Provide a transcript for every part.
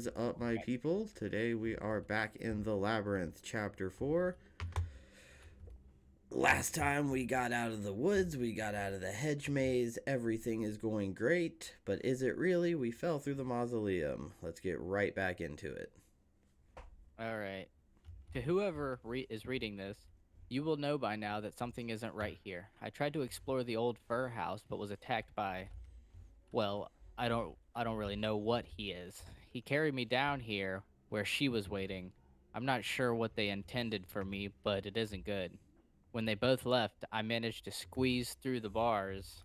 is up, my people? Today we are back in the Labyrinth, Chapter 4. Last time we got out of the woods, we got out of the hedge maze, everything is going great, but is it really? We fell through the mausoleum. Let's get right back into it. All right. To whoever re- is reading this, you will know by now that something isn't right here. I tried to explore the old fur house, but was attacked by, well, I don't, I don't really know what he is. He carried me down here where she was waiting. I'm not sure what they intended for me, but it isn't good. When they both left, I managed to squeeze through the bars.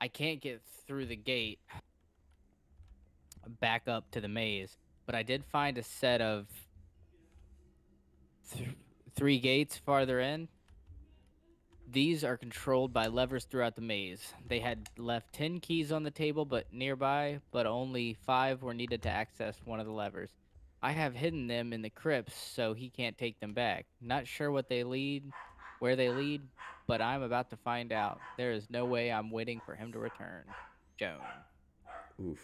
I can't get through the gate back up to the maze, but I did find a set of th- three gates farther in. These are controlled by levers throughout the maze. They had left 10 keys on the table but nearby, but only 5 were needed to access one of the levers. I have hidden them in the crypts so he can't take them back. Not sure what they lead, where they lead, but I'm about to find out. There is no way I'm waiting for him to return. Joan. Oof.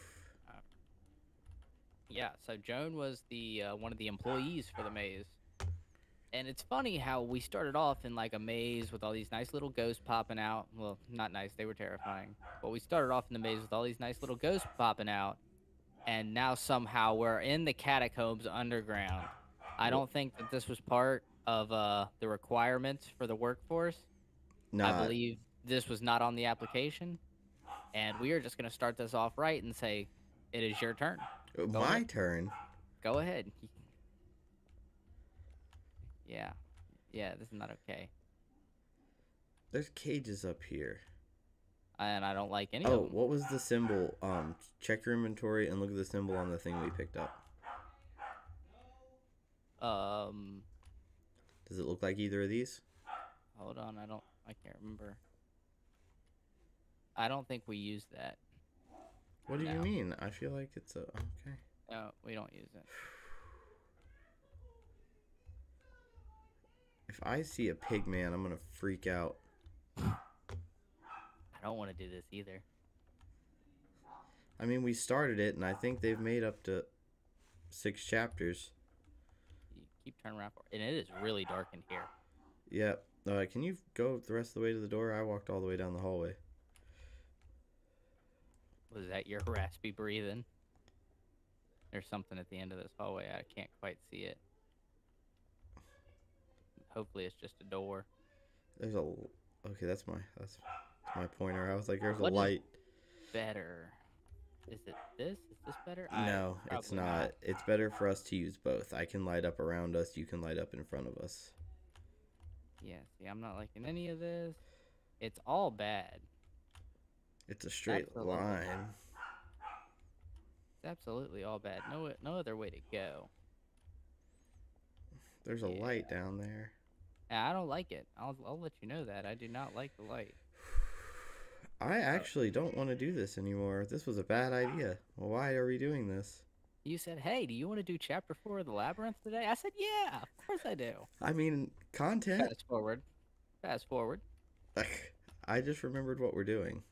Yeah, so Joan was the uh, one of the employees for the maze. And it's funny how we started off in like a maze with all these nice little ghosts popping out. Well, not nice, they were terrifying. But we started off in the maze with all these nice little ghosts popping out. And now somehow we're in the catacombs underground. I don't think that this was part of uh, the requirements for the workforce. Not, I believe this was not on the application. And we are just going to start this off right and say, it is your turn. uh, go my ahead. turn. Go ahead. Yeah. Yeah, this is not okay. There's cages up here. And I don't like any Oh, of them. what was the symbol? Um, check your inventory and look at the symbol on the thing we picked up. Um, Does it look like either of these? hold on. I don't, I can't remember. I don't think we use that. What do you mean? I feel like it's a okay. No, we don't use it. If I see a pig man, I'm gonna freak out. I don't want to do this either. I mean, we started it, and I think they've made up to six chapters. You keep turning around. For, and it is really dark in here. Yep. Uh, can you go the rest of the way to the door? I walked all the way down the hallway. Was that your raspy breathing? There's something at the end of this hallway. I can't quite see it. Hopefully, it's just a door. There's a. l- Okay, that's my that's my pointer. I was like, there's a What is- light. Better. Is it this? Is this better? I- No, it's probably not. It's better for us to use both. I can light up around us. You can light up in front of us. Yeah, see, I'm not liking any of this. It's all bad. It's a straight Absolutely. line. It's absolutely all bad. No, no other way to go. There's a light down there. And I don't like it. I'll, I'll let you know that. I do not like the light. I actually don't want to do this anymore. This was a bad idea. Well, why are we doing this? You said, hey, do you want to do chapter four of the labyrinth today? I said, yeah, of course I do. I mean, content. Fast forward. Fast forward. I just remembered what we're doing.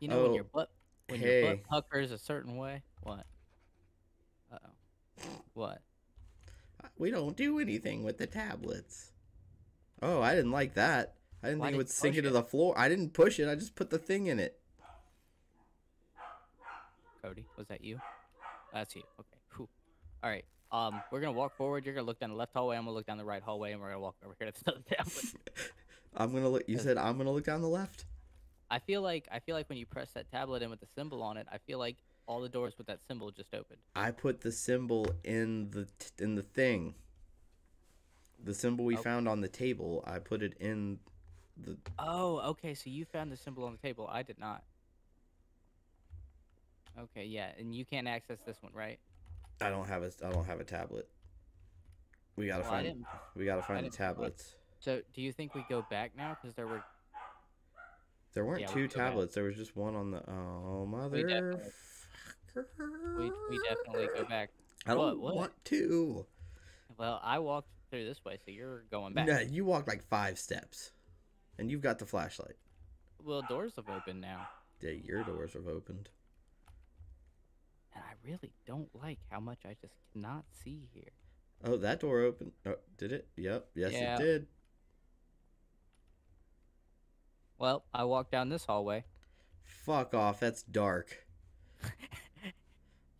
You know when Oh, your butt when your hey. butt puckers a certain way? What? Uh oh. What? We don't do anything with the tablets. Oh, I didn't like that. I didn't Why think it would sink into it? the floor. I didn't push it. I just put the thing in it. Cody, was that you? That's you. Okay. Whew. All right. Um, we're gonna walk forward. You're gonna look down the left hallway. I'm gonna look down the right hallway, and we're gonna walk over here to the other tablet. I'm gonna look. You said I'm gonna look down the left. I feel like I feel like when you press that tablet in with the symbol on it, I feel like all the doors with that symbol just opened. I put the symbol in the t- in the thing. The symbol we Oh. found on the table. I put it in the. Oh, okay. So you found the symbol on the table. I did not. Okay, yeah, and you can't access this one, right? I don't have a. I don't have a tablet. We gotta Well, find. We gotta find the tablets. So, do you think we go back now? Because there were. There weren't Yeah, two can go back. tablets. There was just one on the. Oh mother. definitely- We, we definitely go back. I don't What- what? want to. Well, I walked through this way, so you're going back. No, you walked like five steps, and you've got the flashlight. Well, doors have opened now. Yeah, your doors have opened. And I really don't like how much I just cannot see here. Oh, that door opened. Oh, did it? Yep. Yes, Yeah. it did. Well, I walked down this hallway. Fuck off. That's dark.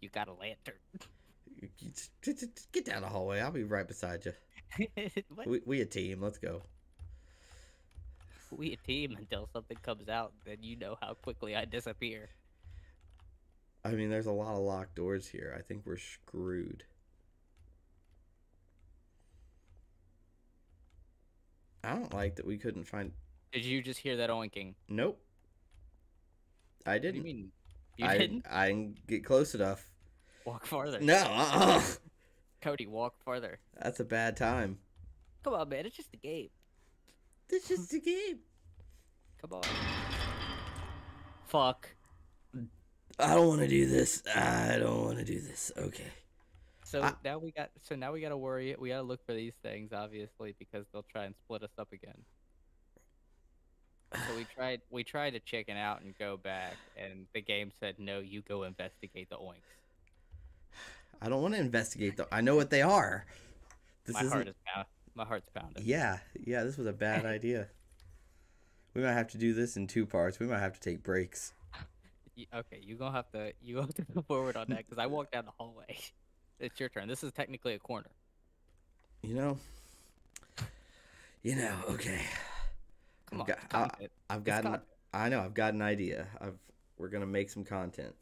You got a lantern. Get down the hallway. I'll be right beside you. We, we a team. Let's go. We a team until something comes out, then you know how quickly I disappear. I mean, there's a lot of locked doors here. I think we're screwed. I don't like that we couldn't find. Did you just hear that oinking? Nope. I What do didn't. you mean? You I didn't? I didn't get close enough. Walk farther. No. Uh-uh. Cody, walk farther. That's a bad time. Come on, man. It's just a game. This is the game. Come on. Fuck. I don't want to do this. I don't want to do this. Okay. So I- now we got. So now we gotta worry. We gotta look for these things, obviously, because they'll try and split us up again. So we tried. We tried to chicken out and go back, and the game said, "No, you go investigate the oinks." I don't want to investigate though. I know what they are. This My isn't. heart is pound. My heart's pounding. Yeah, yeah. This was a bad idea. We might have to do this in two parts. We might have to take breaks. Okay, you gonna have to. You have to go forward on that because I walked down the hallway. It's your turn. This is technically a corner. You know. You know. Okay. Come on, got- it's I, I've It's got. An. I know. I've got an idea. I've. We're gonna make some content.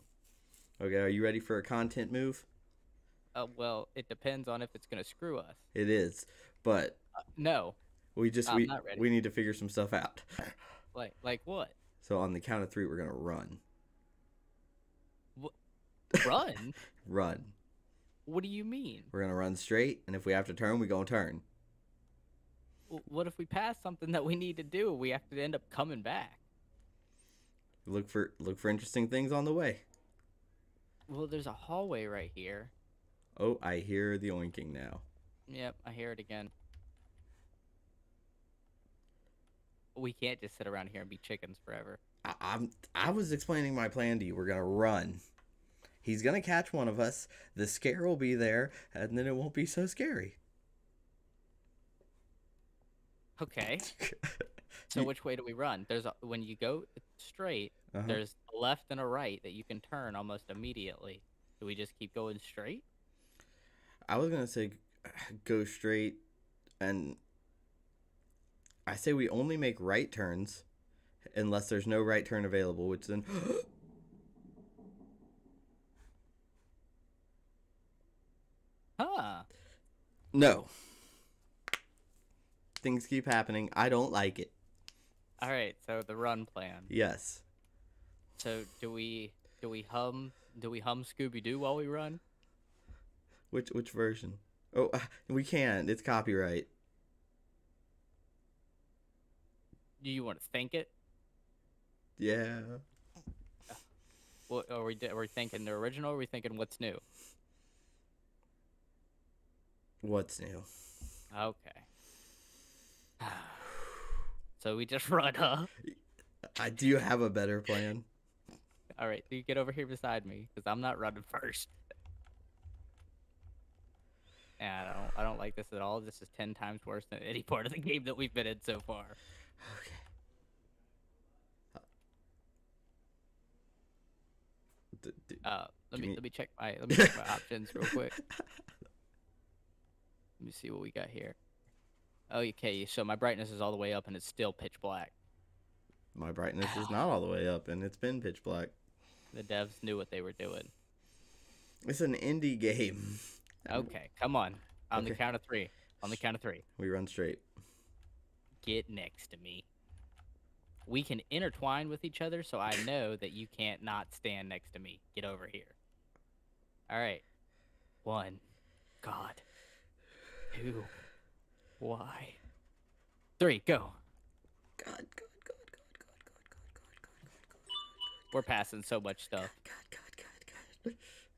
Okay. Are you ready for a content move? Uh, well, it depends on if it's gonna screw us. It is, but Uh, no, we just we not ready. we need to figure some stuff out. like like what? So on the count of three, we're gonna run, Run? run. what do you mean? We're gonna run straight, and if we have to turn, we gonna turn. What if we pass something that we need to do? We have to end up coming back. Look for look for interesting things on the way. Well, there's a hallway right here. Oh, I hear the oinking now. Yep, I hear it again. We can't just sit around here and be chickens forever. I, I'm I was explaining my plan to you. We're gonna run. He's gonna catch one of us. The scare will be there, and then it won't be so scary. Okay. So which way do we run? There's a, when you go straight, Uh-huh. there's a left and a right that you can turn almost immediately. Do we just keep going straight? I was gonna say go straight, and I say we only make right turns, unless there's no right turn available. Which then, Huh. no. Things keep happening. I don't like it. All right, so the run plan. Yes. So do we do we hum do we hum Scooby Doo while we run? Which which version? Oh, ah, we can't. It's copyright. Do you want to think it? Yeah. What are we are we thinking the original? Or are we thinking what's new? What's new? Okay. so we just run, huh? I do have a better plan. All right, so you get over here beside me because I'm not running first. Yeah, I don't. I don't like this at all. This is ten times worse than any part of the game that we've been in so far. Okay. D- d- Uh, let me me- let me check my let me check my options real quick. Let me see what we got here. Oh, okay. So my brightness is all the way up and it's still pitch black. My brightness is not all the way up, and it's been pitch black. The devs knew what they were doing. It's an indie game. Okay, come on. On the count of three. On the count of three. We run straight. Get next to me. We can intertwine with each other, so I know that you can't not stand next to me. Get over here. All right. One. God. Two. Why? Three. Go. God, God, God, God, God, God, God, God, God, God, We're passing so much stuff. God, God, God, God.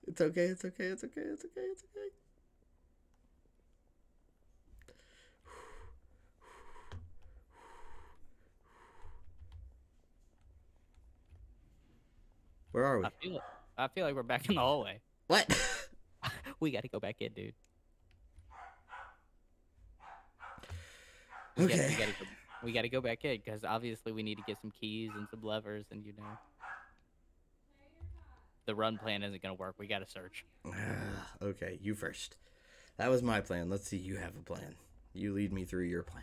It's okay. It's okay. It's okay. It's okay. It's okay. Where are we? I feel I feel like we're back in the hallway. What? we got to go back in, dude. We okay. Gotta, we, gotta go, we gotta go back in because obviously we need to get some keys and some levers, and you know, the run plan isn't gonna work. We gotta search. okay, you first. That was my plan. Let's see. You have a plan. You lead me through your plan.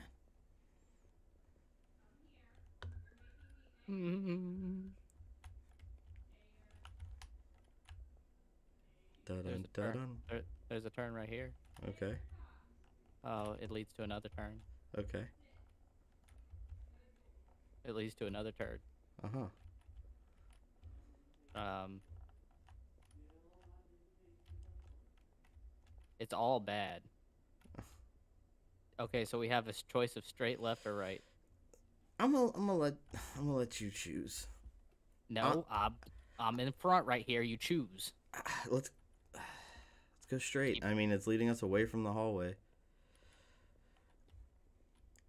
Mm-hmm. There's a turn. There, there's a turn right here. Okay. Oh, it leads to another turn. Okay. It leads to another turn. Uh huh. Um, it's all bad. Okay, so we have a choice of straight, left, or right. I'm gonna, I'm gonna let, I'm gonna let you choose. No, uh, I'm I'm in front right here. You choose. Let's, let's go straight. I mean, it's leading us away from the hallway.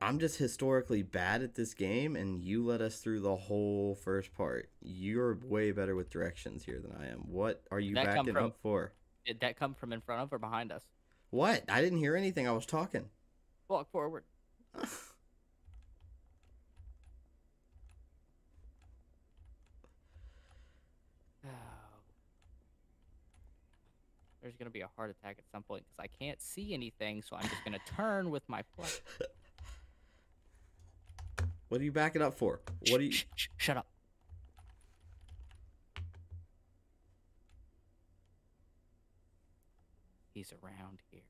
I'm just historically bad at this game, and you led us through the whole first part. You're way better with directions here than I am. What are you That backing from- up for? Did that come from in front of or behind us? What? I didn't hear anything. I was talking. Walk forward. Oh. There's gonna be a heart attack at some point because I can't see anything, so I'm just gonna turn with my foot. What are you backing up for? What are you? Shh, shh, shut up. He's around here.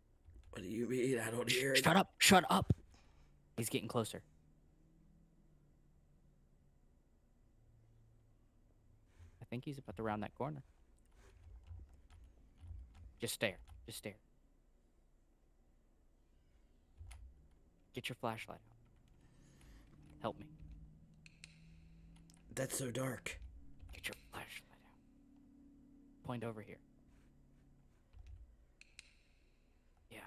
What do you mean? I don't hear it. Shut up! Shut up! He's getting closer. I think he's about to round that corner. Just stare. Just stare. Get your flashlight out. Help me. That's so dark. Get your flashlight out. Point over here. Yeah.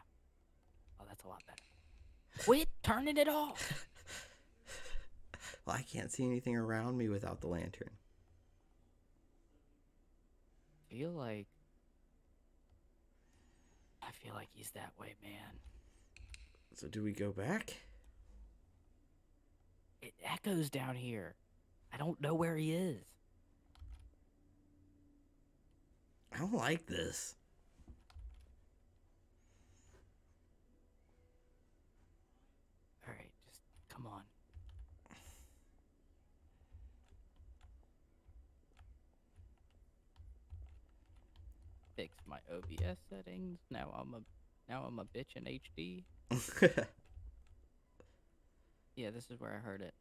Oh, that's a lot better. Quit turning it off. Well, I can't see anything around me without the lantern. I feel like I feel like he's that way, man. So do we go back? It echoes down here. I don't know where he is. I don't like this. All right, just come on. Fix my OBS settings. Now I'm a now I'm a bitch in HD. Yeah, this is where I heard it.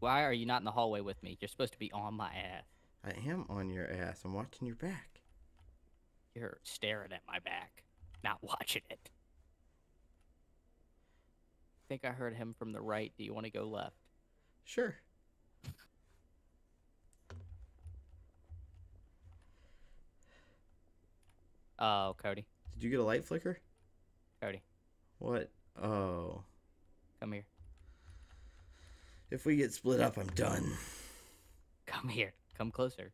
Why are you not in the hallway with me? You're supposed to be on my ass. I am on your ass. I'm watching your back. You're staring at my back, not watching it. I think I heard him from the right. Do you want to go left? Sure. Oh, Cody. Did you get a light flicker? Cody, What? Oh. come here. If we get split up, I'm done. Come here. Come closer.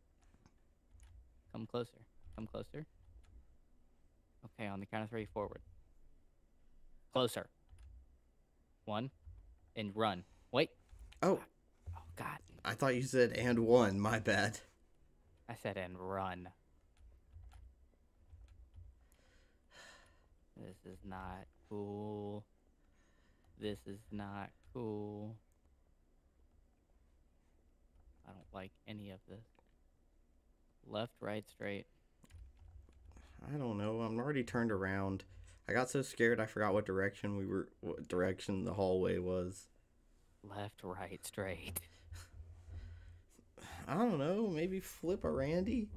Come closer. Come closer. Okay, on the count of three, forward. Closer. One, and run. Wait. Oh, Oh God. I thought you said and one. My bad. I said and run. This is not cool. This is not cool. I don't like any of this. Left, right, straight. I don't know. I'm already turned around. I got so scared I forgot what direction we were, what direction the hallway was. Left, right, straight. I don't know. Maybe flip a Randy.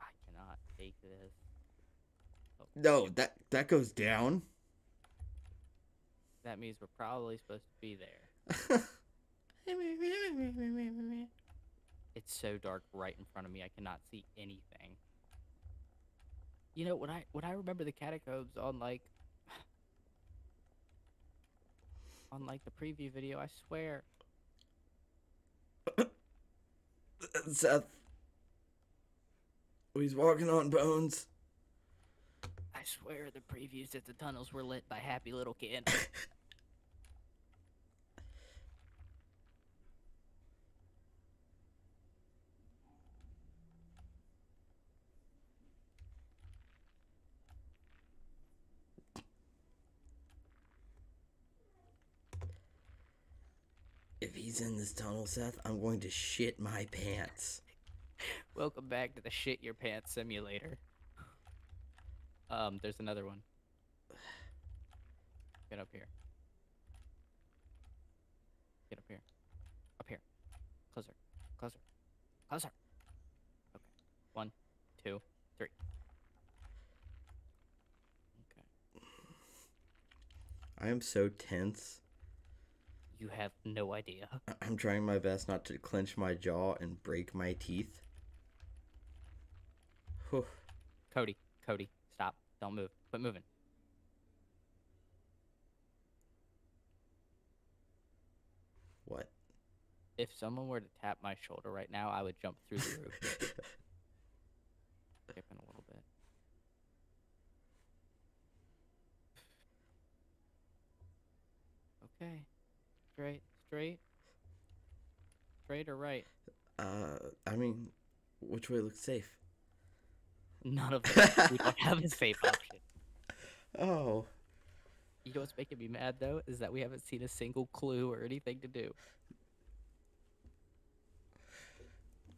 I cannot take this. Oh, No, that that goes down. That means we're probably supposed to be there. It's so dark right in front of me. I cannot see anything. You know, when I when I remember the catacombs on like Unlike the preview video, I swear. Seth. He's walking on bones. I swear the previews that the tunnels were lit by happy little kids. If he's in this tunnel, Seth, I'm going to shit my pants. Welcome back to the shit your pants simulator. Um, there's another one. Get up here. Get up here. Up here. Closer. Closer. Closer. Okay. One, two, three. Okay. I am so tense. You have no idea. I'm trying my best not to clench my jaw and break my teeth. Whew. Cody, Cody. Don't move. Quit moving. What? If someone were to tap my shoulder right now, I would jump through the roof. Skipping a little bit. Okay. Straight, straight. Straight or right? uh, I mean, which way looks safe? None of them. we don't have a safe option. Oh. You know what's making me mad though is that we haven't seen a single clue or anything to do.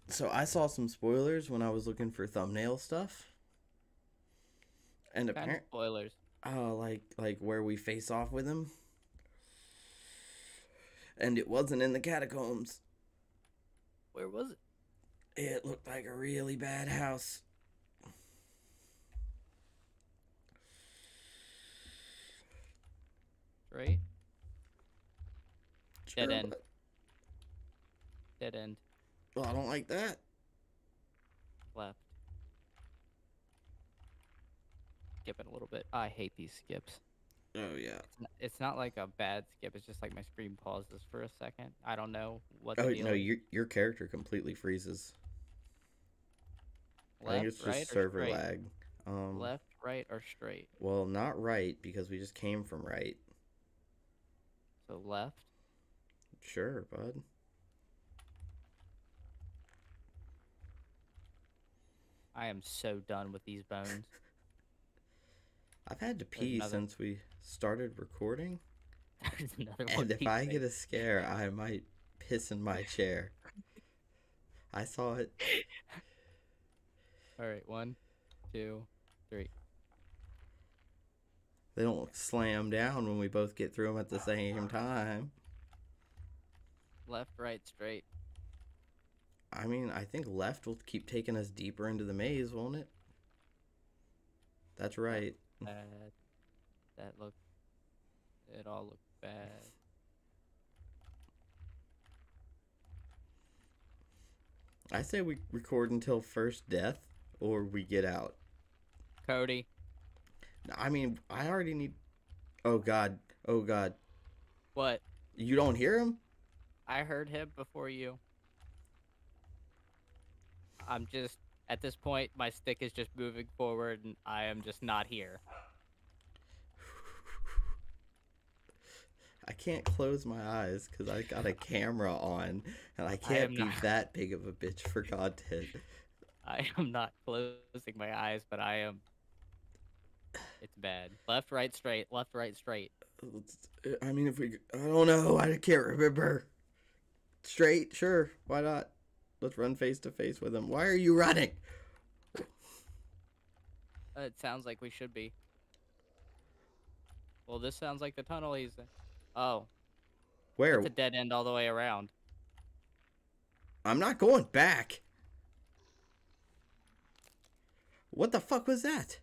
So I saw some spoilers when I was looking for thumbnail stuff. And apparently, spoilers. oh, like like where we face off with him. And it wasn't in the catacombs. Where was it? It looked like a really bad house. Straight, Dead end. but- dead end, Well, I don't like that. left. Skipping a little bit. I hate these skips. Oh yeah. It's not, it's not like a bad skip. It's just like my screen pauses for a second. I don't know what the Oh no, your your character completely freezes. I Left, think it's just right, server lag. Um, Left, right, or straight. Well, not right because we just came from right. So left. Sure, bud. I am so done with these bones. I've had to pee another- since we started recording, There's another one. and if I get a scare, I might piss in my chair. I saw it. All right, one, two. They don't slam down when we both get through them at the same time. Left, right, straight. I mean, I think left will keep taking us deeper into the maze, won't it? That's right. Bad. That looked. It all looked bad. I say we record until first death or we get out. Cody, I mean, I already need. Oh God! Oh God! what? You don't hear him? I heard him before you. I'm just at this point, my stick is just moving forward, and I am just not here. I can't close my eyes because I got a camera on, and I can't be not- that big of a bitch for content. I am not closing my eyes, but I am. It's bad. Left, right, straight. Left, right, straight. I mean, if we, I don't know, I can't remember. Straight, sure, why not? Let's run face to face with him. Why are you running? Uh, It sounds like we should be. Well, this sounds like the tunnel he's in. Oh, Where? it's a dead end all the way around. I'm not going back. What the fuck was that?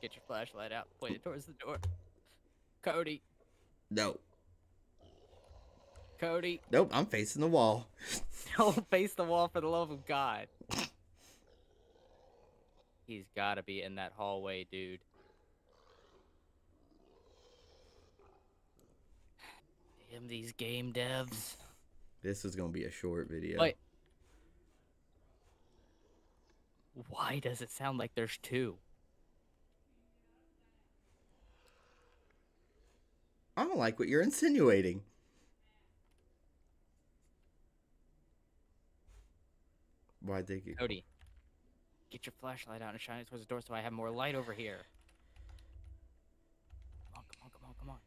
Get your flashlight out. Point it towards the door. Cody. No. Cody. Nope, I'm facing the wall. Don't face the wall for the love of God. He's gotta be in that hallway, dude. Damn these game devs. This is gonna be a short video. Wait. Why does it sound like there's two? I don't like what you're insinuating. Why'd they get Cody, get your flashlight out and shine it towards the door so I have more light over here. Come on, come on, come on, come on.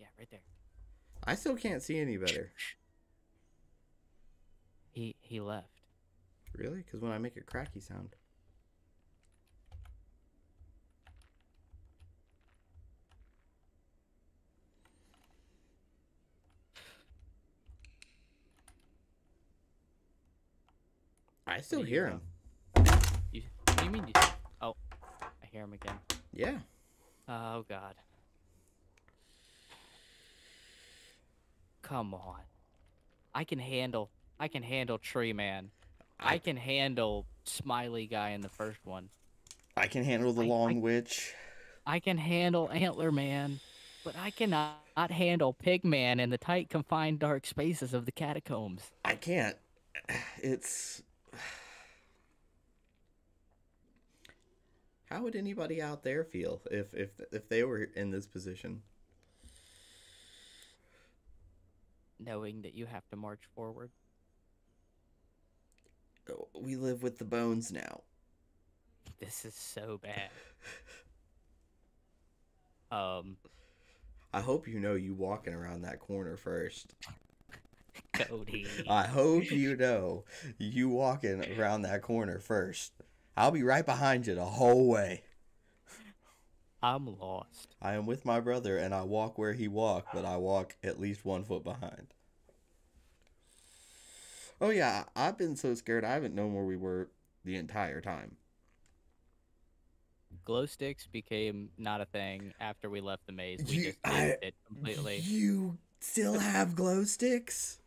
Yeah, right there. I still can't see any better. He he left. Really? Because when I make a cracky sound. I still hear him. You, what do you mean you? Oh, I hear him again. Yeah. Oh God. Come on. I can handle. I can handle Tree Man. I I, can handle Smiley Guy in the first one. I can handle the I- long I- witch. I can handle Antler Man, but I cannot not handle Pig Man in the tight, confined, dark spaces of the catacombs. I can't. It's. How would anybody out there feel if if if they were in this position? Knowing that you have to march forward. We live with the bones now. This is so bad. Um, I hope you know you walking around that corner first. Cody. I hope you know you walking around that corner first. I'll be right behind you the whole way. I'm lost. I am with my brother and I walk where he walk, but I walk at least one foot behind. Oh yeah, I've been so scared I haven't known where we were the entire time. Glow sticks became not a thing after we left the maze. We You- just I- it completely. You still have glow sticks?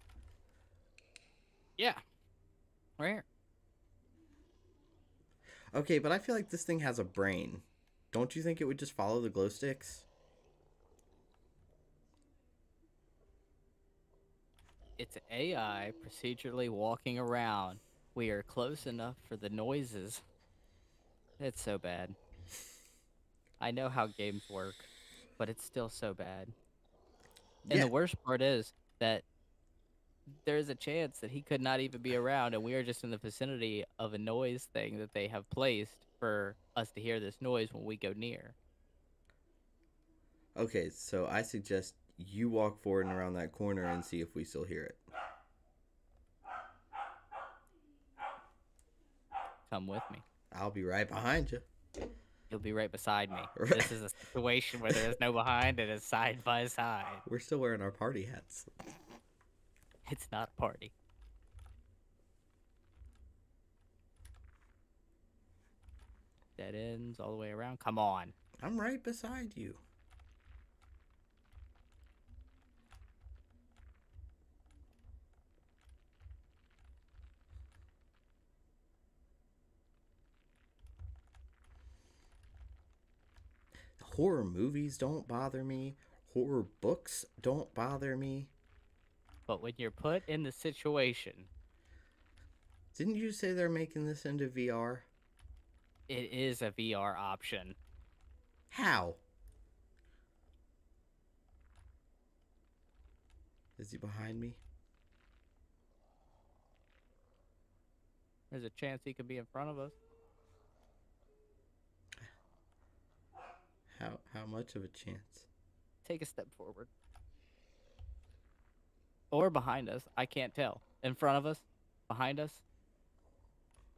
Yeah. Where? Okay, but I feel like this thing has a brain. Don't you think it would just follow the glow sticks? It's AI procedurally walking around. We are close enough for the noises. It's so bad. I know how games work, but it's still so bad. And Yeah. the worst part is that there's a chance that he could not even be around, and we are just in the vicinity of a noise thing that they have placed for us to hear this noise when we go near. Okay, so I suggest you walk forward and around that corner and see if we still hear it. Come with me. I'll be right behind you. You'll be right beside me. Right. This is a situation where there is no behind, it is side by side. We're still wearing our party hats. It's not a party. Dead ends all the way around. Come on. I'm right beside you. Horror movies don't bother me. Horror books don't bother me. But when you're put in the situation, Didn't you say they're making this into VR? it is a VR option. How? Is he behind me? There's a chance he could be in front of us. How how much of a chance? Take a step forward. Or behind us. I can't tell. In front of us? Behind us?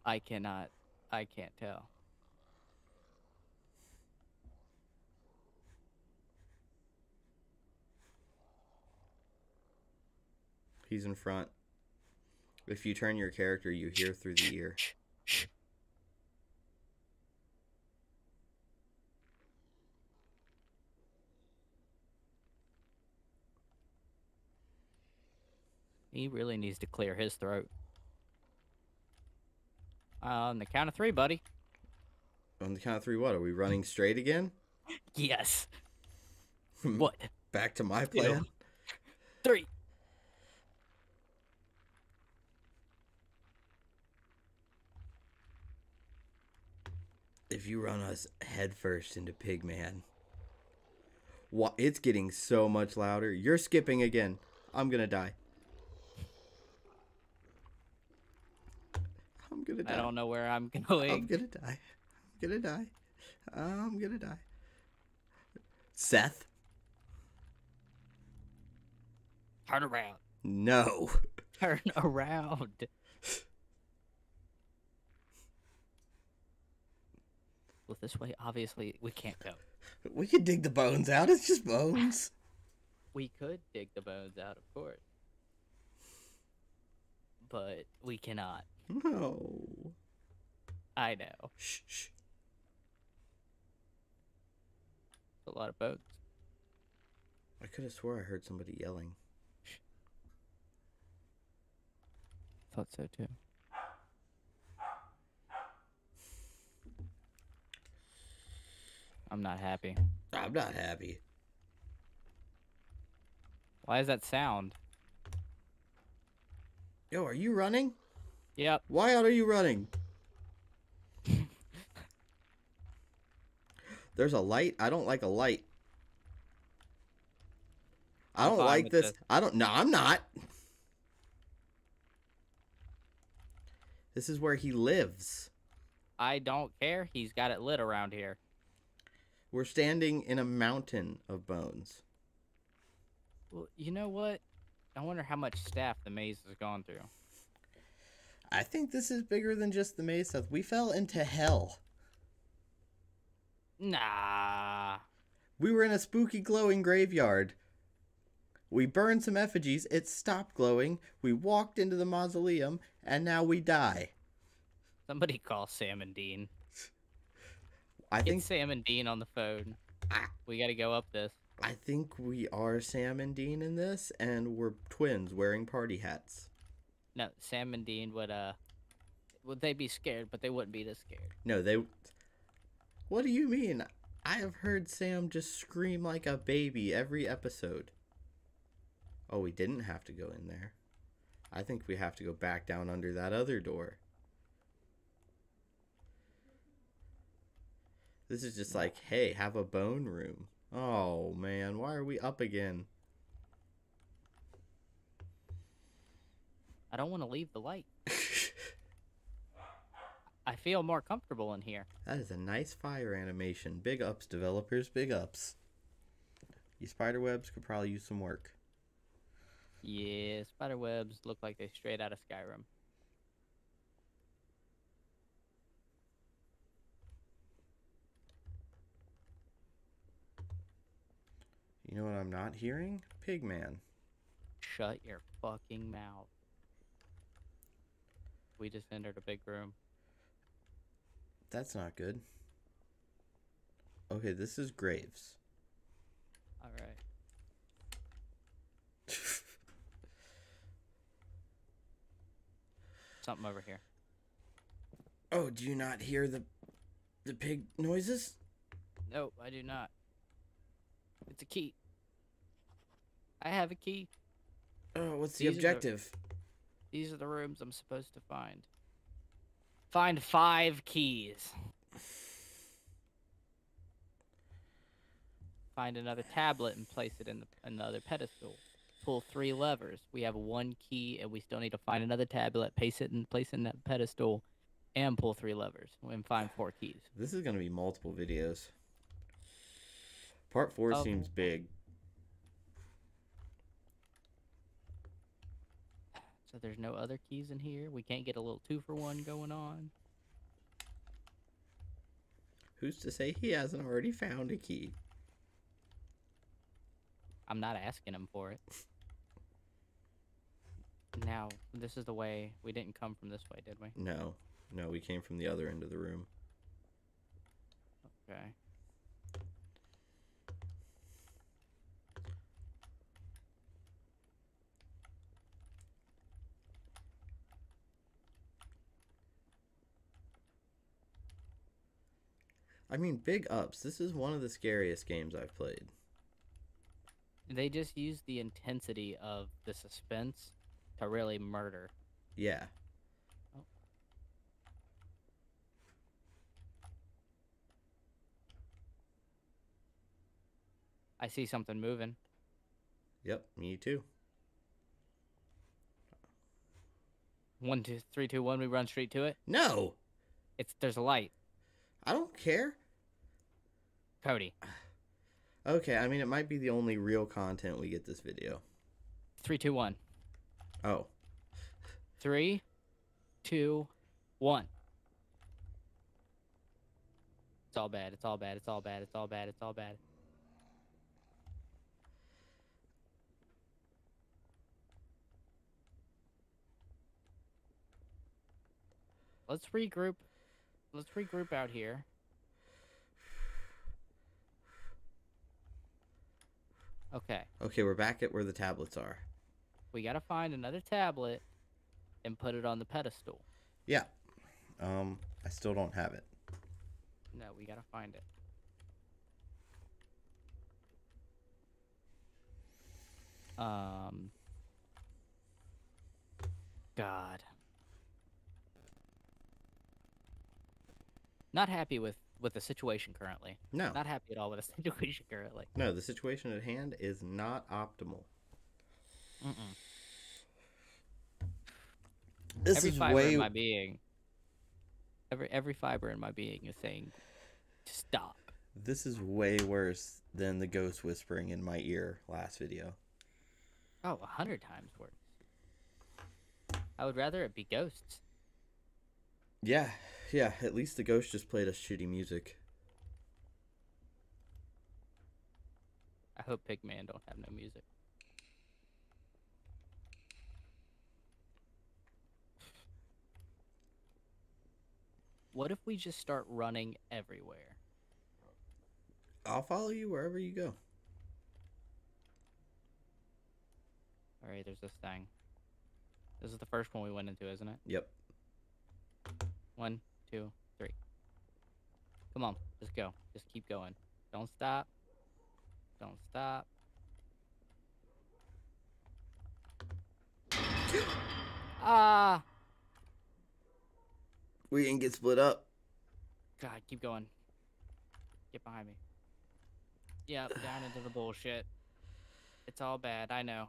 I cannot. I can't tell. He's in front. If you turn your character, you hear through the ear. Shh. Shh. He really needs to clear his throat. Uh, on the count of three, buddy. On the count of three, what? Are we running straight again? Yes. Hmm. what? Back to my plan? Three. If you run us headfirst into Pigman. What? It's getting so much louder. You're skipping again. I'm gonna die. Gonna die. I don't know where I'm going. I'm gonna die. I'm gonna die. I'm gonna die. Seth? Turn around. No. Turn around. well, this way, obviously, we can't go. We could dig the bones out. It's just bones. We could dig the bones out, of course. But we cannot. No. I know. Shh, shh. A lot of boats. I could have swore I heard somebody yelling. Shh. Thought so too. I'm not happy. I'm not happy. Why is that sound? Yo, are you running? Yep. Why are you running? There's a light. I don't like a light. I I'm don't like this. this. I don't. No, I'm not. This is where he lives. I don't care. He's got it lit around here. We're standing in a mountain of bones. Well, you know what? I wonder how much staff the maze has gone through. I think this is bigger than just the maze stuff. We fell into hell. Nah. We were in a spooky glowing graveyard. We burned some effigies, it stopped glowing. We walked into the mausoleum, and now we die. Somebody call Sam and Dean. I Get think Sam and Dean on the phone. Ah. We gotta go up this. I think we are Sam and Dean in this, and we're twins wearing party hats. No, Sam and Dean would uh would they be scared, but they wouldn't be this scared. No, they. What do you mean? I have heard Sam just scream like a baby every episode. Oh, we didn't have to go in there. I think we have to go back down under that other door. This is just like, hey, have a bone room. Oh man, why are we up again? I don't want to leave the light. I feel more comfortable in here. That is a nice fire animation. Big ups, developers. Big ups. You spider webs could probably use some work. Yeah, spider webs look like they're straight out of Skyrim. You know what I'm not hearing? Pigman. Shut your fucking mouth. We just entered a big room. That's not good. Okay, this is Graves. All right. Something over here. oh, do you not hear the the pig noises? Nope, I do not. It's a key. I have a key. Oh, what's the These the- objective? These are the rooms I'm supposed to find. Find five keys. Find another tablet and place it in the another pedestal. Pull three levers. We have one key, and we still need to find another tablet, place it and place it in that pedestal, and pull three levers and find four keys. This is gonna be multiple videos. Part four seems big. So there's no other keys in here. We can't get a little two for one going on. Who's to say he hasn't already found a key? I'm not asking him for it. Now, this is the way. We didn't come from this way, did we? No, no, we came from the other end of the room. Okay. I mean, big ups. This is one of the scariest games I've played. They just use the intensity of the suspense to really murder. Yeah. I see something moving. Yep, me too. One, two, three, two, one. We run straight to it. No, It's there's a light. I don't care. Cody, Okay, I mean, it might be the only real content we get this video. three, two, one. Oh, Three, two, one. It's all bad. It's all bad. It's all bad. It's all bad. It's all bad. Let's regroup. Let's regroup out here. Okay. okay, we're back at where the tablets are. We gotta find another tablet and put it on the pedestal. Yeah. Um, I still don't have it. No, we gotta find it. Um. God. Not happy with with the situation currently. No, Not happy at all with the situation currently. no, the situation at hand is not optimal. Mm-mm. This every is fiber way in my being. Every every fiber in my being is saying, "Stop." this is way worse than the ghost whispering in my ear last video. Oh, a hundred times worse. I would rather it be ghosts. Yeah, yeah. At least the ghost just played us shitty music. I hope Pigman don't have no music. What if we just start running everywhere? I'll follow you wherever you go. All right, there's this thing. This is the first one we went into, isn't it? Yep. One, two, three. Come on, just go. Just keep going. Don't stop. Don't stop. Ah! We didn't get split up. God, keep going. Get behind me. Yep, down into the bullshit. It's all bad. I know.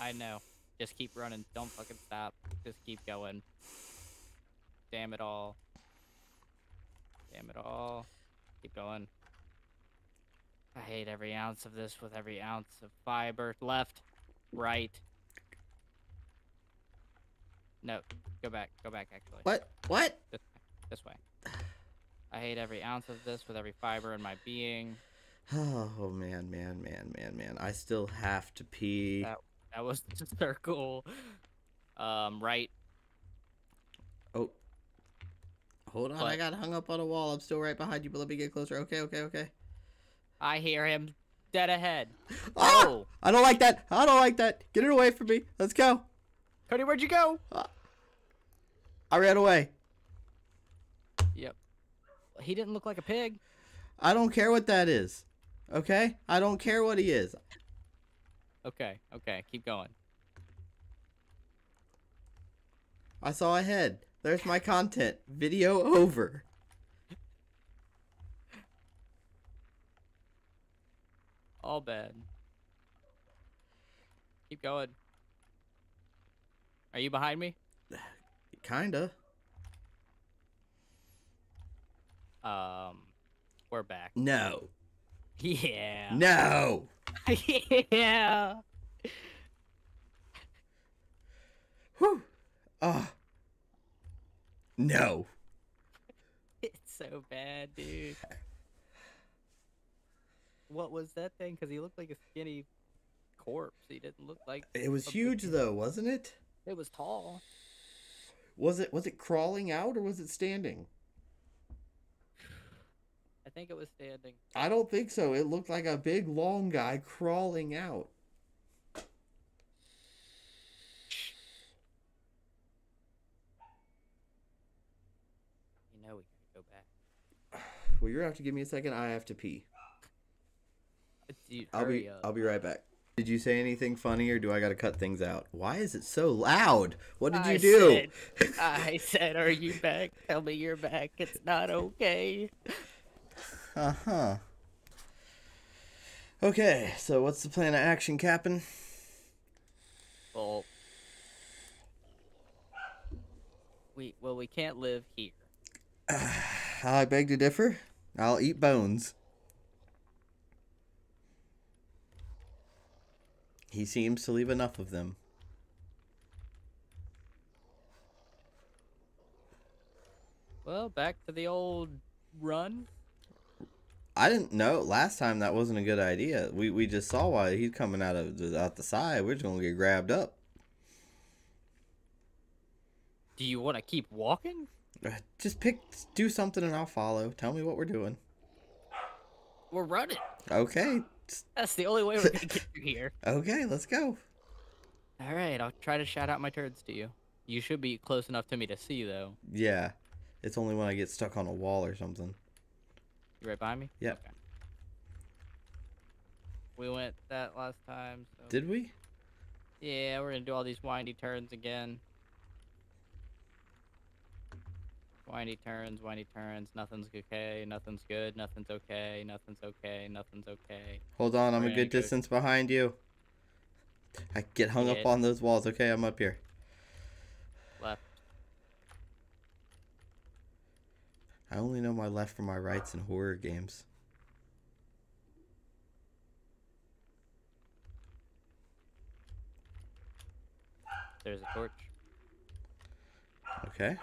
I know. Just keep running. Don't fucking stop. Just keep going. Damn it all. Damn it all. Keep going. I hate every ounce of this with every ounce of fiber. Left. Right. No. Go back. Go back, actually. What? What? This way. This way. I hate every ounce of this with every fiber in my being. Oh man, man, man, man, man. I still have to pee. That- That was the circle. Um, right. Oh. Hold on, I got hung up on a wall. I'm still right behind you, but let me get closer. Okay, okay, okay. I hear him dead ahead. Ah! Oh, I don't like that. I don't like that. Get it away from me. Let's go. Cody, where'd you go? I ran away. Yep. He didn't look like a pig. I don't care what that is. Okay? I don't care what he is. Okay, okay, keep going. I saw a head. There's my content. Video over. All bad. Keep going. Are you behind me? Kinda. Um, we're back. No. Yeah. No. yeah. Whew. Ah. No. It's so bad, dude. What was that thing? Because he looked like a skinny corpse. He didn't look like It was a big- huge though, wasn't it? It was tall. Was it was it crawling out or was it standing? I think it was standing. I don't think so. It looked like a big long guy crawling out. You know we gotta go back. Well, you're gonna have to give me a second. I have to pee. You, I'll be up. I'll be right back. Did you say anything funny or do I gotta cut things out? Why is it so loud? What did you I do? Said, I said, "Are you back? Tell me you're back. It's not okay." Uh huh. Okay, so what's the plan of action, Captain? Well, we well we can't live here. I beg to differ. I'll eat bones. He seems to leave enough of them. Well, back to the old run. I didn't know last time that wasn't a good idea. We we just saw why he's coming out of the, out the side. We're just gonna get grabbed up. Do you want to keep walking? Just pick, do something, and I'll follow. Tell me what we're doing. We're running. Okay, That's the only way we're gonna get through here. okay, let's go. All right, I'll try to shout out my turds to you. You should be close enough to me to see, though. Yeah, it's only when I get stuck on a wall or something. You right behind me? Yep. Okay. We went that last time. So. Did we? Yeah, we're gonna do all these windy turns again. Windy turns, windy turns. Nothing's okay. Nothing's good. Nothing's okay. Nothing's okay. Nothing's okay. Hold on, I'm a good good. distance behind you. I get hung up on those walls. Okay, I'm up here. Left. I only know my left from my rights in horror games. There's a torch. Okay.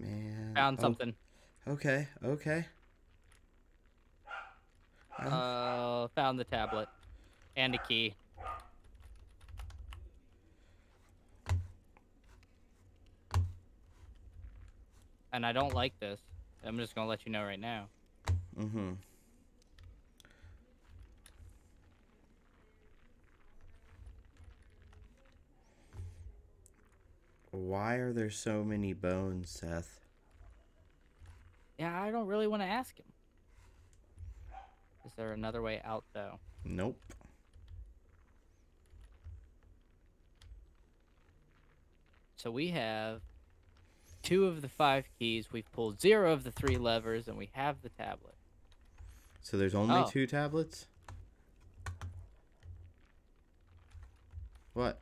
Man. Found oh, something. Okay, okay. Oh, Uh, found the tablet and a key. And I don't like this. I'm just gonna let you know right now. mm-hmm. Why are there so many bones, Seth? Yeah, I don't really want to ask him. Is there another way out though? Nope. So we have two of the five keys. We've pulled zero of the three levers, and we have the tablet. So there's only Oh. two tablets? What?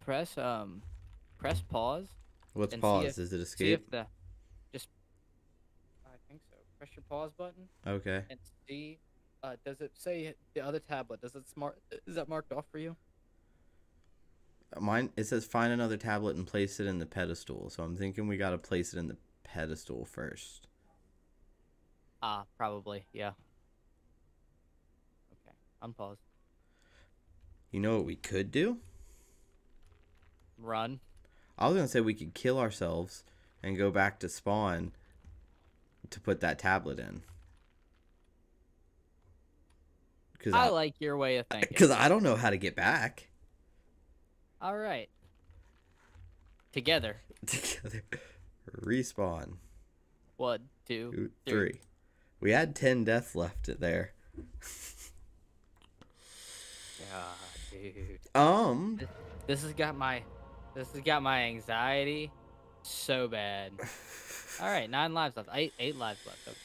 Press um, press pause. What's pause? if- Is it See if escape? the just. I think so. Press your pause button Okay. and see. Uh, does it say the other tablet? Does it smart? Is that marked off for you? Mine it says find another tablet and place it in the pedestal. So I'm thinking we gotta place it in the pedestal first. Ah, probably. Yeah. Okay. Unpause. You know what we could do? Run. I was gonna say we could kill ourselves and go back to spawn to put that tablet in. Cause I I, like your way of thinking. cause I don't know how to get back All right. Together. together. Respawn. One, two, Two, three. three. We had ten deaths left there. God, dude. Um. This has got my, this has got my anxiety so bad. All right, nine lives left. Eight, eight lives left. Okay.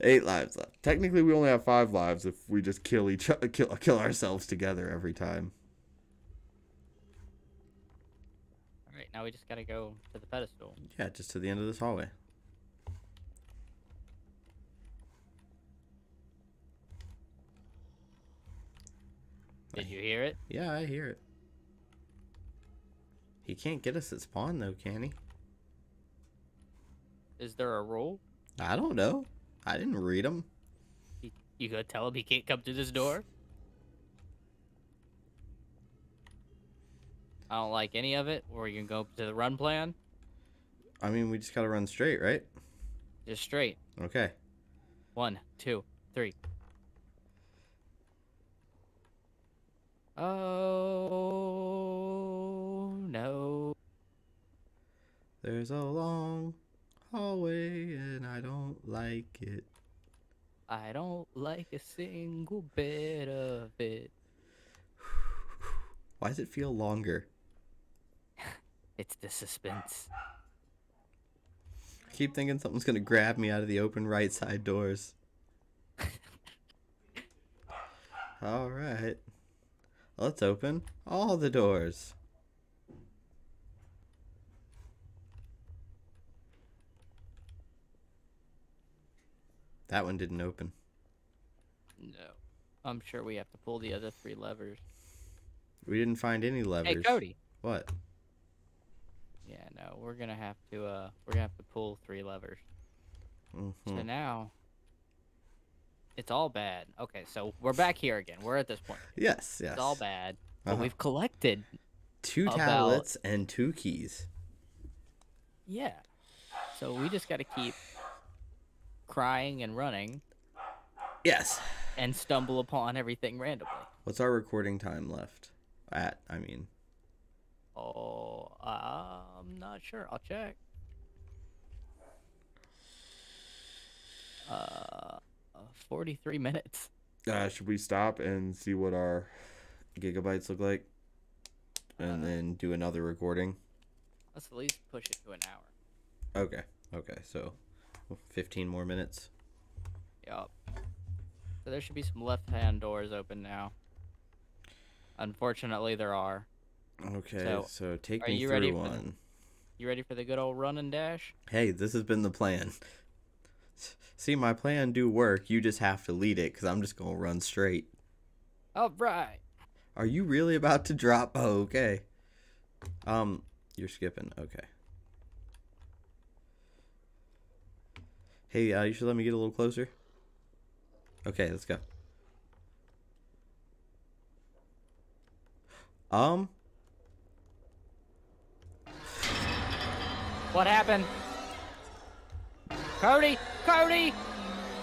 Eight lives left. Technically, we only have five lives if we just kill each kill kill ourselves together every time. All right, now we just gotta go to the pedestal. Yeah, just to the end of this hallway. Did you hear it? Yeah, I hear it. He can't get us at spawn though, can he? Is there a rule? I don't know. I didn't read them. You, you gonna tell him he can't come through this door? I don't like any of it. Or you can go to the run plan, I mean, we just gotta run straight, right? just straight. Okay. One, two, three. Oh no. There's a long hallway and I don't like it. I don't like a single bit of it. Why does it feel longer? It's the suspense. I keep thinking something's gonna grab me out of the open right side doors. all right. Let's open all the doors. That one didn't open. No. I'm sure we have to pull the other three levers. We didn't find any levers. Hey, Cody. What? Yeah, no, we're gonna have to uh we're gonna have to pull three levers. So Mhm. now it's all bad. Okay, so we're back here again. We're at this point. Yes, yes. It's all bad. But Uh-huh. we've collected Two about- tablets and two keys. yeah. So we just gotta keep crying and running Yes. and stumble upon everything randomly. What's our recording time left? At, I mean. Oh, I'm not sure. I'll check. Uh, 43 minutes. Uh, should we stop and see what our gigabytes look like? And then do another recording? Let's at least push it to an hour. Okay. Okay, so 15 more minutes. Yup. So there should be some left-hand doors open now. Unfortunately, there are. Okay, So, so, take are me you through ready for the- one. You ready for the good old run and dash? Hey, this has been the plan. See, my plan do work. You just have to lead it because I'm just going to run straight. All right. Are you really about to drop? Oh, okay. Um, you're skipping. Okay. Hey, uh, you should let me get a little closer. Okay, let's go. Um, What happened? Cody! Cody!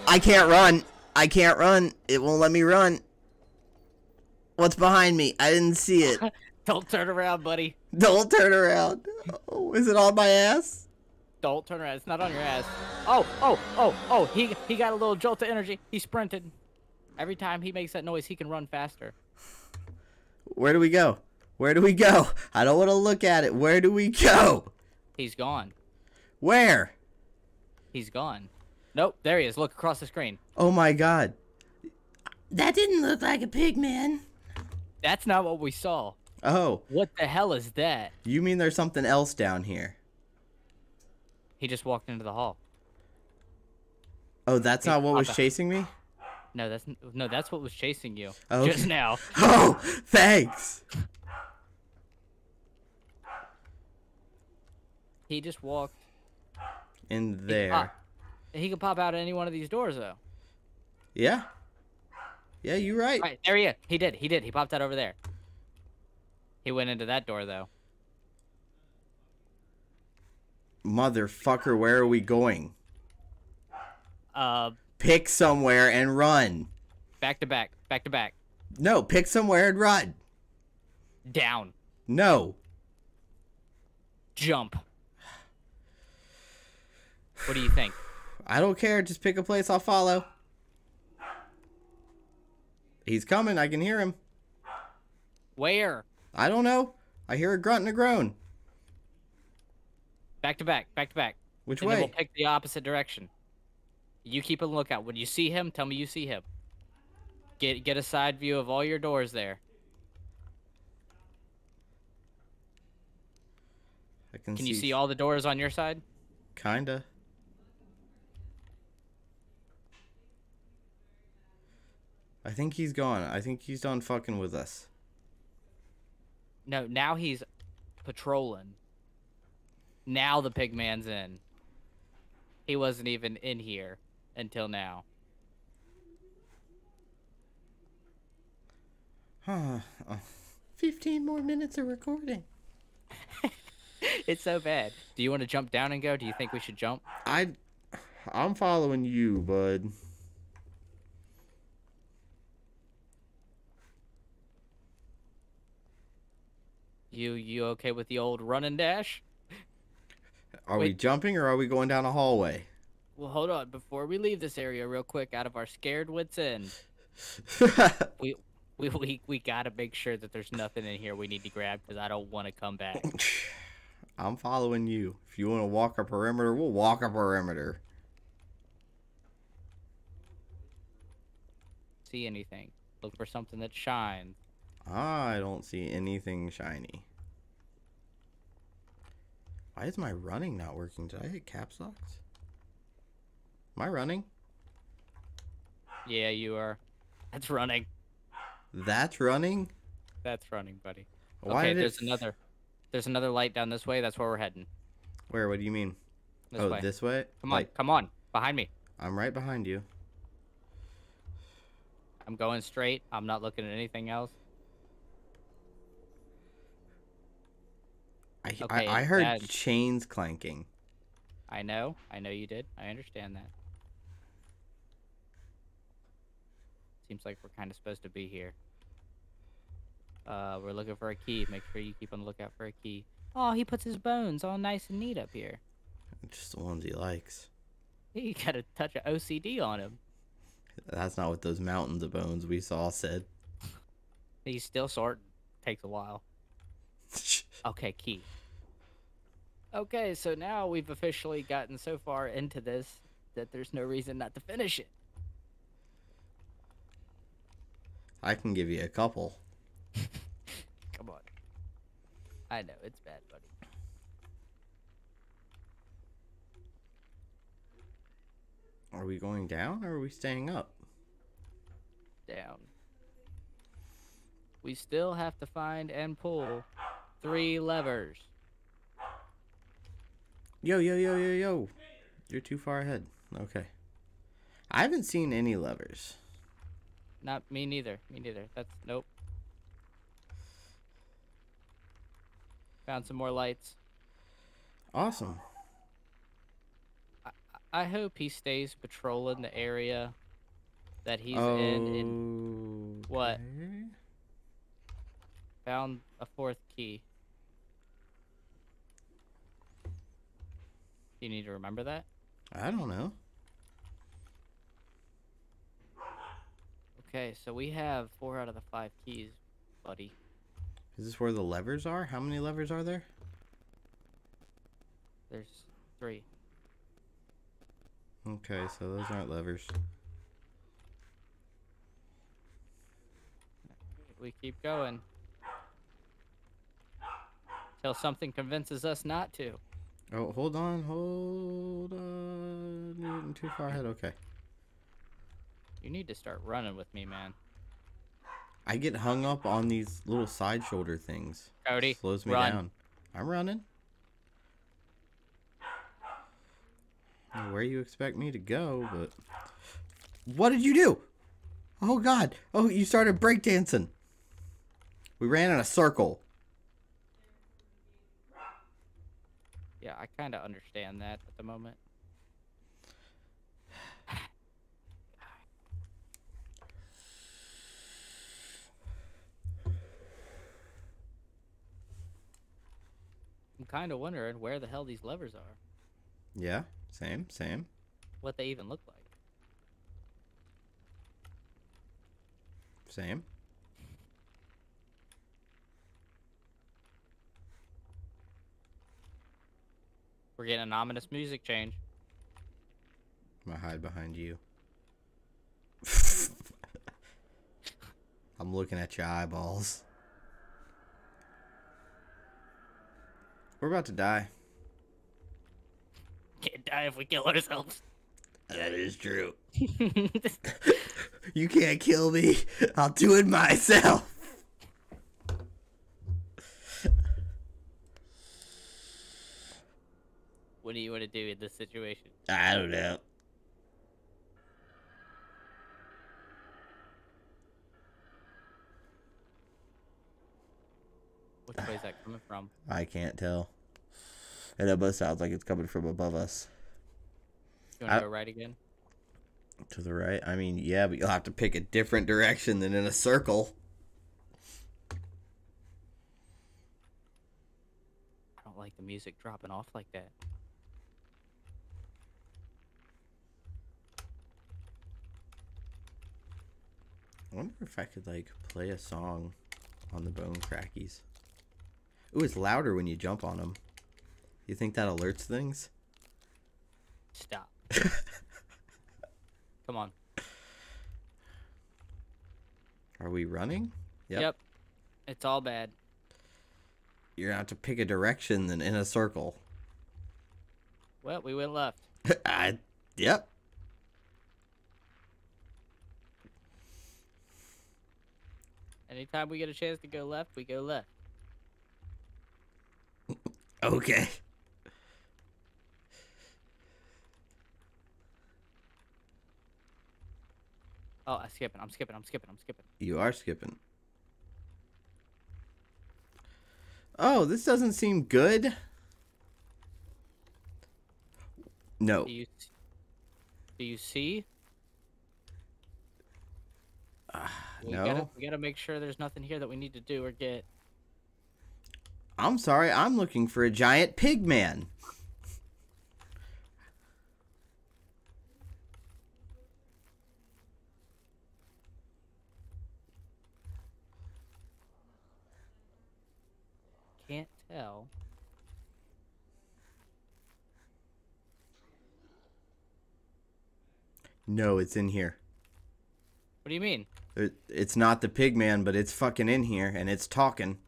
I can't run. I can't run. It won't let me run. What's behind me? I didn't see it. Don't turn around, buddy. Don't turn around. Oh, is it on my ass? Don't turn around. It's not on your ass. Oh, oh, oh, oh. He he got a little jolt of energy. He sprinted. Every time he makes that noise, he can run faster. Where do we go? Where do we go? I don't want to look at it. Where do we go? He's gone. Where? He's gone. Nope, there he is. Look across the screen. Oh my god. That didn't look like a pig man. That's not what we saw. Oh, What the hell is that? you mean there's something else down here? He just walked into the hall. Oh, that's Hey, not what was Papa. chasing me? No, that's no, that's what was chasing you Oh, just now. Oh, thanks. He just walked. In He there. pop- He could pop out of any one of these doors though. Yeah. Yeah, you're right. Right there he is. He did. He did. He popped out over there. He went into that door though. Motherfucker, where are we going? Uh, Pick somewhere and run. back to back, back to back, No, pick somewhere and run. down, No. jump. What do you think? I don't care. Just pick a place I'll follow. He's coming. I can hear him. Where? I don't know. I hear a grunt and a groan. Back to back, back to back. Which and then way? we'll pick the opposite direction. You keep a lookout. When you see him, tell me you see him. Get get a side view of all your doors there. I can, Can you see all the doors on your side? Kinda. I think he's gone. I think he's done fucking with us. No, now he's patrolling. Now the pig man's in. He wasn't even in here until now. Huh. Oh, 15 more minutes of recording. It's so bad. Do you want to jump down and go? Do you think we should jump? I I'm following you, bud. You you okay with the old run and dash? Are we jumping or are we going down a hallway? Well, hold on. Before we leave this area, real quick, out of our scared wits end, we we we, we gotta make sure that there's nothing in here we need to grab because I don't want to come back. I'm following you. If you want to walk a perimeter, we'll walk a perimeter. See anything? Look for something that shines. I don't see anything shiny. Why is my running not working? Did I hit caps locks? Am I running? Yeah, you are. That's running. That's running? That's running, buddy. Why okay, did it there's another. There's another light down this way. That's where we're heading. Where? What do you mean? This oh, way. this way? Come on, Like, come on, behind me. I'm right behind you. I'm going straight. I'm not looking at anything else. I, Okay, I, I heard chains clanking. I know. I know you did. I understand that. Seems like we're kind of supposed to be here. Uh, we're looking for a key. Make sure you keep on the lookout for a key. Oh, he puts his bones all nice and neat up here. Just the ones he likes. He got a touch of OCD on him. That's not what those mountains of bones we saw said. He's still sorting. Takes a while. Okay, key. Okay, so now we've officially gotten so far into this that there's no reason not to finish it. I can give you a couple. Come on. I know, it's bad, buddy. Are we going down or are we staying up? Down. We still have to find and pull three levers. Yo, yo, yo, yo, yo. You're too far ahead. Okay. I haven't seen any levers. Not me neither. Me neither. That's nope. Found some more lights. Awesome. I I hope he stays patrolling the area that he's in and what? Okay. found a fourth key. You need to remember that? I don't know. Okay, so we have four out of the five keys, buddy. Is this where the levers are? How many levers are there? There's three. Okay, so those aren't levers. We keep going. Till something convinces us not to. Oh, hold on, hold on. You're getting too far ahead. Okay. You need to start running with me, man. I get hung up on these little side shoulder things. Cody, Slows me run. down. I'm running. Where you expect me to go, but what did you do? Oh God! Oh, you started breakdancing. We ran in a circle. Yeah, I kind of understand that at the moment. I'm kind of wondering where the hell these levers are. Yeah, same, same. What they even look like. Same. We're getting an ominous music change. I'm gonna hide behind you. I'm looking at your eyeballs. We're about to die. Can't die if we kill ourselves. That is true. You can't kill me. I'll do it myself. What do you want to do in this situation? I don't know. Which way is that coming from? I can't tell. It almost sounds like it's coming from above us. You want I- to go right again? To the right? I mean, yeah, but you'll have to pick a different direction than in a circle. I don't like the music dropping off like that. I wonder if I could like play a song on the bone crackies. Ooh, it's louder when you jump on them. You think that alerts things? Stop. Come on. Are we running? Yep. yep. It's all bad. You're gonna have to pick a direction then in a circle. Well, we went left. I, yep. Anytime we get a chance to go left, we go left. Okay. Oh, I'm skipping. I'm skipping. I'm skipping. I'm skipping. You are skipping. Oh, this doesn't seem good. No. Do you do you see? Ah. We no. Gotta, we gotta make sure there's nothing here that we need to do or get. I'm sorry. I'm looking for a giant pig man. Can't tell. No, it's in here. What do you mean? It, it's not the pig man, but it's fucking in here and it's talking.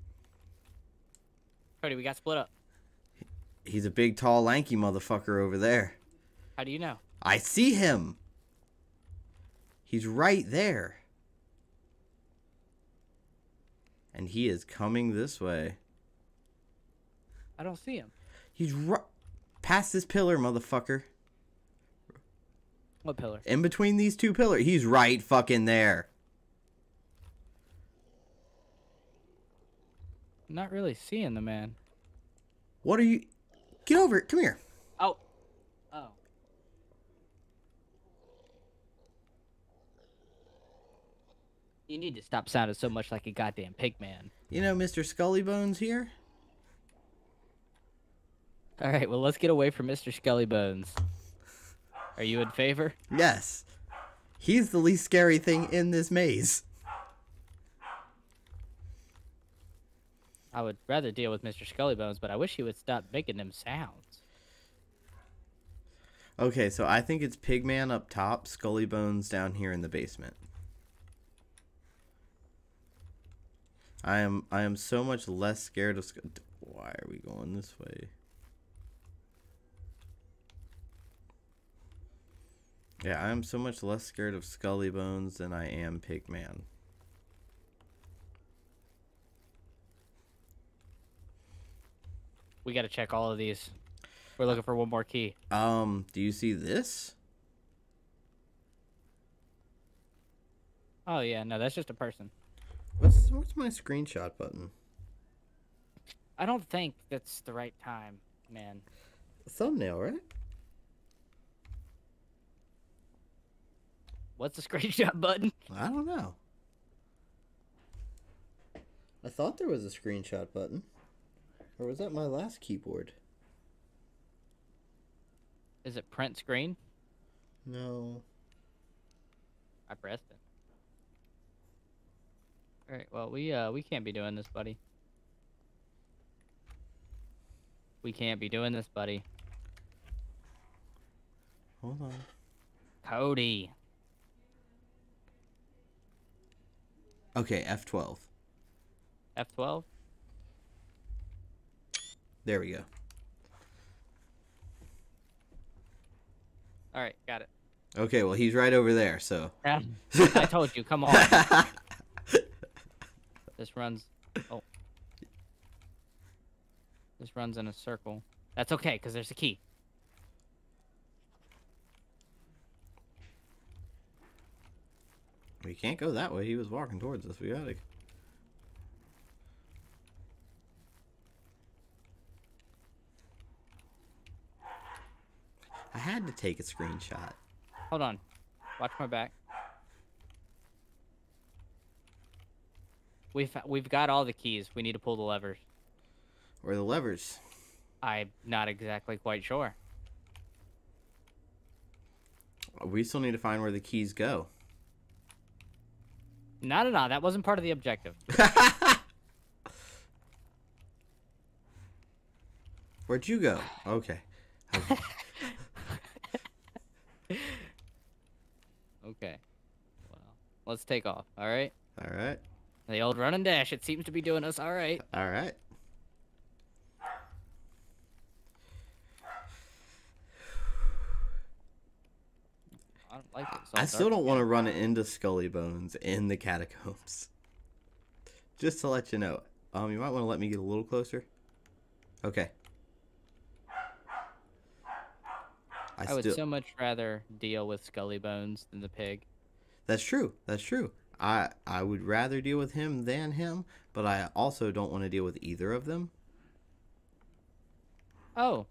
Cody, we got split up. He's a big, tall, lanky motherfucker over there. How do you know? I see him. He's right there. And he is coming this way. I don't see him. He's right past this pillar, motherfucker. What pillar? In between these two pillars. He's right fucking there. I'm not really seeing the man. What are you? Get over it. Come here. Oh. Oh. You need to stop sounding so much like a goddamn pig man. You know Mr. Scully Bones here? All right, well, let's get away from Mr. Skelly Bones. Are you in favor? Yes. He's the least scary thing in this maze. I would rather deal with Mr. Scully Bones, but I wish he would stop making them sounds. Okay, so I think it's Pigman up top, Scully Bones down here in the basement. I am I am so much less scared of. Why are we going this way? Yeah, I am so much less scared of Scully Bones than I am Pigman. We got to check all of these. We're looking for one more key. Um, do you see this? Oh yeah, no, that's just a person. What's what's my screenshot button? I don't think that's the right time, man. thumbnail, right? What's the screenshot button? I don't know. I thought there was a screenshot button. Or was that my last keyboard? Is it print screen? No. I pressed it. All right. Well, we uh we can't be doing this, buddy. We can't be doing this, buddy. Hold on. Cody. Okay, F12. F12. There we go. All right, got it. Okay, well, he's right over there, so. Yeah, I told you. Come on. This runs. Oh. This runs in a circle. That's okay, because there's a key. We can't go that way. He was walking towards us. We gotta. I had to take a screenshot. Hold on. Watch my back. We've we've got all the keys. We need to pull the levers. Where are the levers? I'm not exactly quite sure. We still need to find where the keys go. No, no, no. That wasn't part of the objective. Where'd you go? Okay. okay. Okay. Well, let's take off. All right. All right. The old run and dash. It seems to be doing us all right. All right. I don't like it. All I still don't want to run into Scully Bones in the catacombs. Just to let you know. Um, you might want to let me get a little closer. Okay. I, I would so much rather deal with Scully Bones than the pig. That's true. That's true. I I would rather deal with him than him, but I also don't want to deal with either of them. Oh,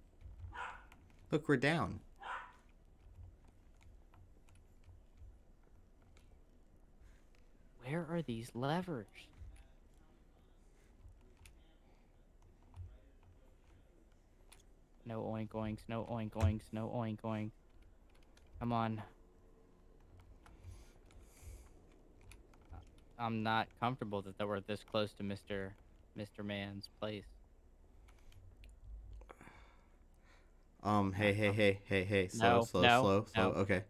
Look, we're down. Where are these levers? No oink oinks, no oink oinks, no oink oink. Come on. I'm not comfortable that they were this close to Mr. Mr. Man's place. Um, hey, hey, hey, hey, hey, slow, No, slow, no, slow, slow. Okay.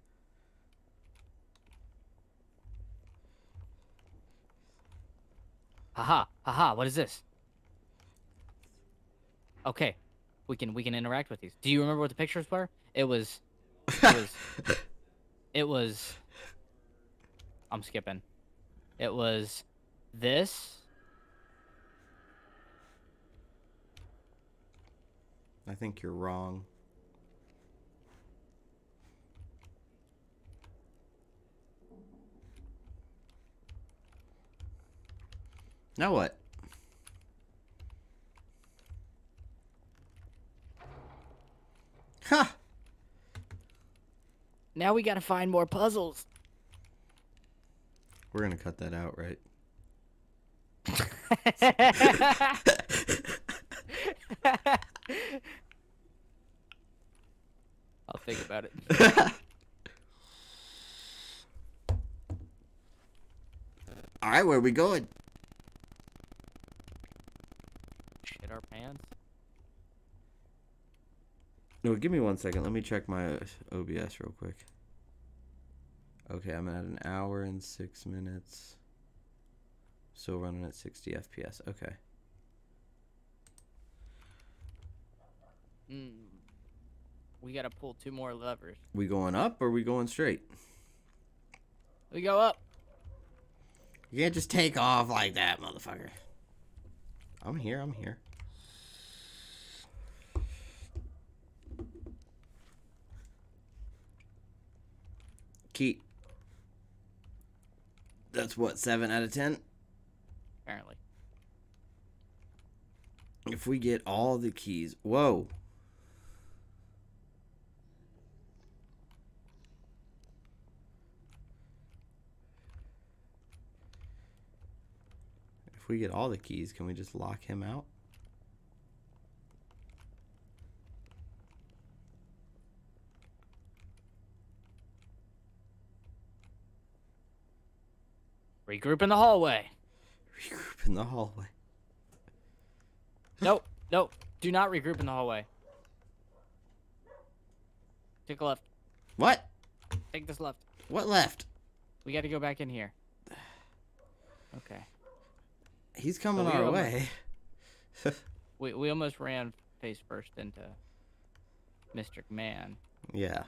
Haha, haha, what is this? Okay, we can we can interact with these. Do you remember what the pictures were? It was it was it was I'm skipping. It was this I think you're wrong. Now what? Ha! Now we gotta find more puzzles. We're gonna cut that out, right? I'll think about it. All right, where are we going? Shit our pants. No, give me one second. Let me check my OBS real quick. Okay, I'm at an hour and six minutes. Still running at 60 FPS. Okay. Mm. We gotta pull two more levers. We going up or we going straight? We go up. You can't just take off like that, motherfucker. I'm here. I'm here. Key. That's what, 7 out of 10? Apparently. If we get all the keys. Whoa. If we get all the keys, can we just lock him out? Regroup in the hallway. Regroup in the hallway. Nope. Nope. Do not regroup in the hallway. Take a left. What? Take this left. What left? We gotta go back in here. Okay. He's coming we our almost- way. We we almost ran face first into Mr. Man, yeah.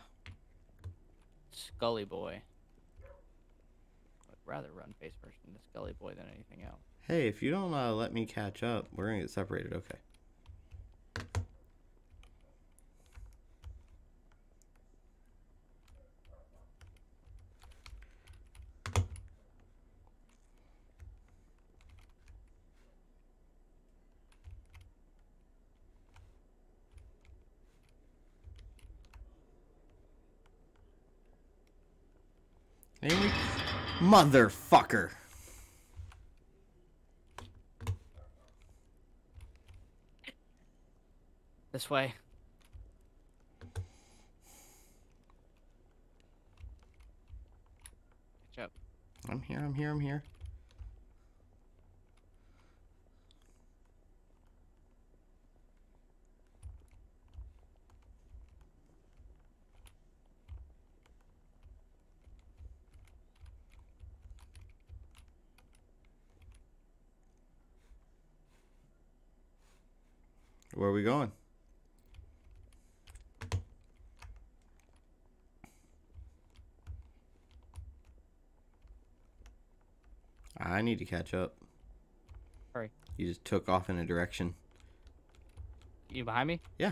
Scully Boy. Rather run face first into Scully Boy than anything else. Hey, if you don't uh, let me catch up, we're gonna get separated. Okay. Motherfucker. This way. Catch up. I'm here, I'm here, I'm here. Where are we going? I need to catch up. Hurry. You just took off in a direction. You behind me? Yeah.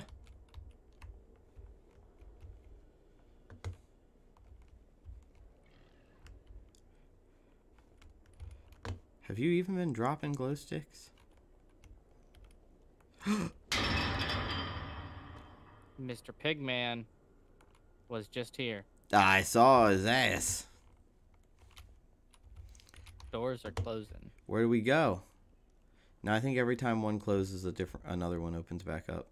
Have you even been dropping glow sticks? Mr. Pigman was just here. I saw his ass. Doors are closing. Where do we go? Now I think every time one closes, a different another one opens back up.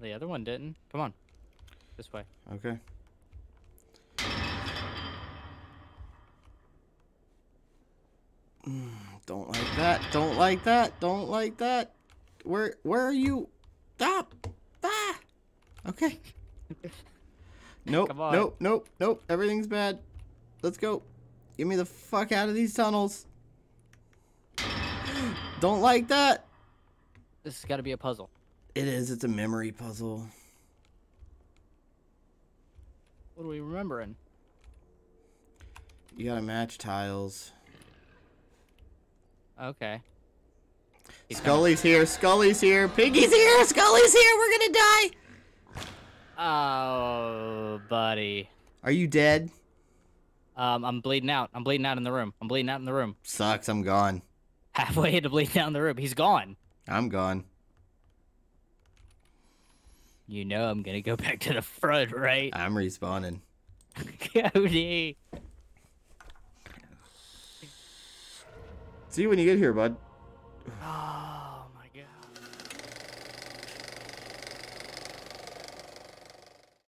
The other one didn't. Come on. This way. Okay. Don't like that. Don't like that. Don't like that. Where where are you? Stop. Okay. Nope. Come on. Nope. Nope. Nope. Everything's bad. Let's go. Get me the fuck out of these tunnels. Don't like that. This has got to be a puzzle. It is. It's a memory puzzle. What are we remembering? You gotta match tiles. Okay. He's coming. Scully's here. Scully's here. Piggy's here. Scully's here. We're gonna die. Oh, buddy. Are you dead? Um, I'm bleeding out. I'm bleeding out in the room. I'm bleeding out in the room. Sucks. I'm gone. Halfway to bleeding down the room. He's gone. I'm gone. You know I'm gonna go back to the front, right? I'm respawning. Cody. See you when you get here, bud. Oh,